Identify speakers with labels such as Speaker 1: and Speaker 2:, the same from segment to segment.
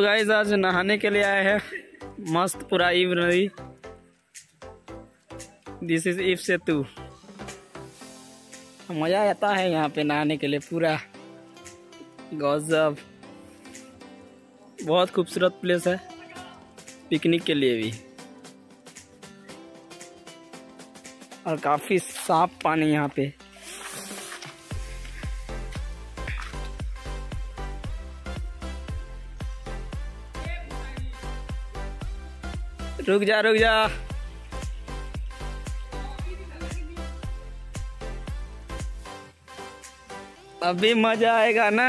Speaker 1: Guys आज नहाने के लिए आए हैं। मस्त पूरा ईव नदी दिस इज़ ईव सेतु मज़ा आता है यहाँ पे नहाने के लिए, पूरा। गजब। बहुत खूबसूरत प्लेस है पिकनिक के लिए भी। और काफ़ी साफ़ पानी यहाँ पे। रुक जा रुक जा। अभी मज़ा आएगा ना?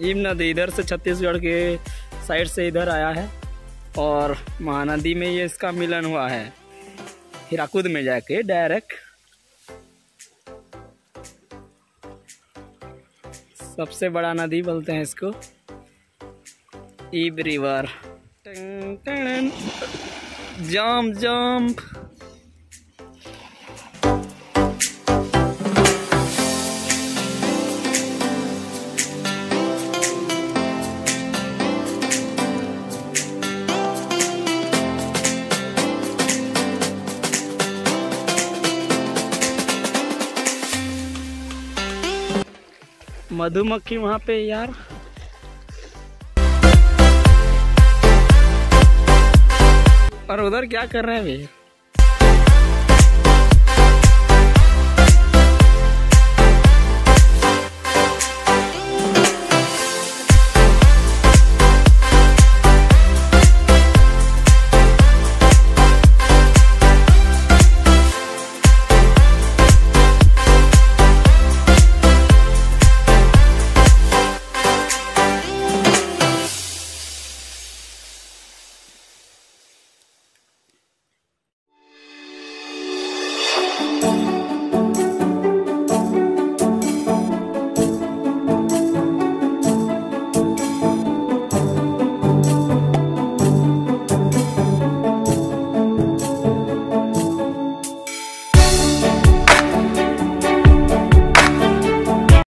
Speaker 1: ईम नदी इधर से छत्तीसगढ़ के साइड से इधर आया है और महानदी में ये इसका मिलन हुआ है। हिराकुद में जाके डायरेक्ट सबसे बड़ा नदी बोलते हैं इसको। ईब रिवर। जाम जंप मधुमक्खी वहाँ पे यार। और उधर क्या कर रहे हैं भैया?